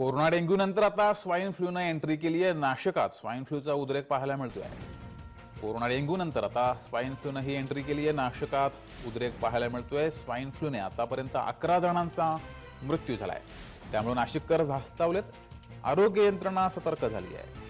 Corona dengue नंतर आता swine फ्लूनं entry केली आहे नाशकात. स्वाईन फ्लूचा उद्रेक पाहायला मिळतोय. कोरोना डेंग्यू नंतर आता स्वाईन फ्लूनं ही एंट्री केली आहे नाशकात. उद्रेक पाहायला मिळतोय. स्वाईन फ्लूने आतापर्यंत अकरा जणांचा मृत्यू झालाय. त्यामुळे नाशिककर धास्तावलेत. आरोग्य यंत्रणा सतर्क झाली आहे